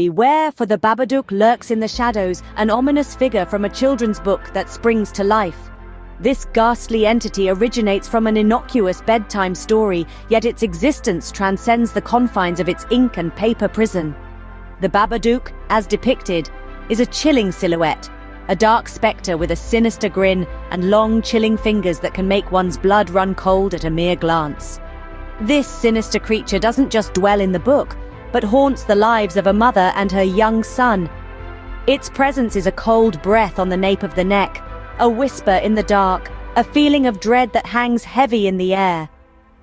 Beware, for the Babadook lurks in the shadows, an ominous figure from a children's book that springs to life. This ghastly entity originates from an innocuous bedtime story, yet its existence transcends the confines of its ink and paper prison. The Babadook, as depicted, is a chilling silhouette, a dark spectre with a sinister grin and long, chilling fingers that can make one's blood run cold at a mere glance. This sinister creature doesn't just dwell in the book, but haunts the lives of a mother and her young son. Its presence is a cold breath on the nape of the neck, a whisper in the dark, a feeling of dread that hangs heavy in the air.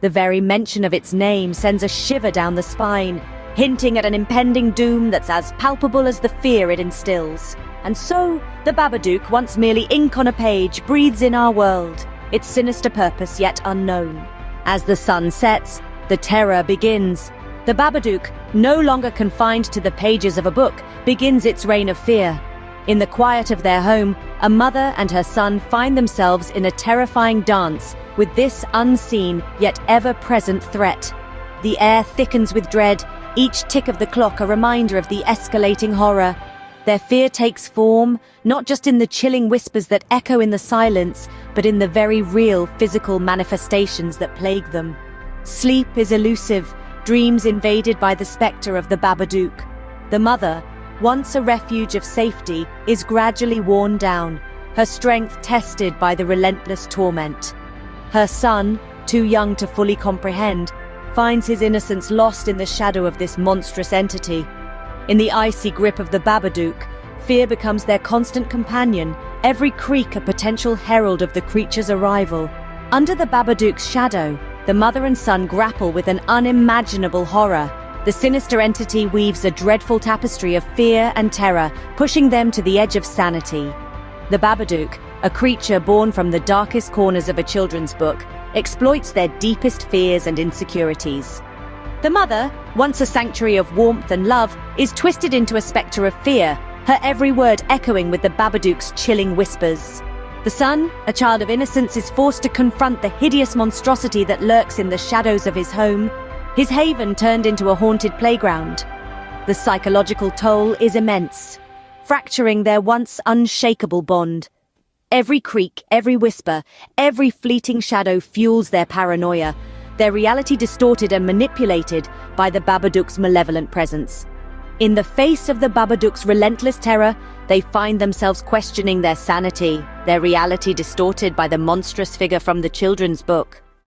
The very mention of its name sends a shiver down the spine, hinting at an impending doom that's as palpable as the fear it instills. And so, the Babadook, once merely ink on a page, breathes in our world, its sinister purpose yet unknown. As the sun sets, the terror begins. The Babadook, no longer confined to the pages of a book, begins its reign of fear. In the quiet of their home, a mother and her son find themselves in a terrifying dance with this unseen yet ever-present threat. The air thickens with dread, each tick of the clock a reminder of the escalating horror. Their fear takes form, not just in the chilling whispers that echo in the silence, but in the very real physical manifestations that plague them. Sleep is elusive, dreams invaded by the spectre of the Babadook. The mother, once a refuge of safety, is gradually worn down, her strength tested by the relentless torment. Her son, too young to fully comprehend, finds his innocence lost in the shadow of this monstrous entity. In the icy grip of the Babadook, fear becomes their constant companion, every creak a potential herald of the creature's arrival. Under the Babadook's shadow, the mother and son grapple with an unimaginable horror, the sinister entity weaves a dreadful tapestry of fear and terror, pushing them to the edge of sanity. The Babadook, a creature born from the darkest corners of a children's book, exploits their deepest fears and insecurities. The mother, once a sanctuary of warmth and love, is twisted into a spectre of fear, her every word echoing with the Babadook's chilling whispers. The son, a child of innocence, is forced to confront the hideous monstrosity that lurks in the shadows of his home, his haven turned into a haunted playground. The psychological toll is immense, fracturing their once unshakable bond. Every creak, every whisper, every fleeting shadow fuels their paranoia, their reality distorted and manipulated by the Babadook's malevolent presence. In the face of the Babadook's relentless terror, they find themselves questioning their sanity, their reality distorted by the monstrous figure from the children's book.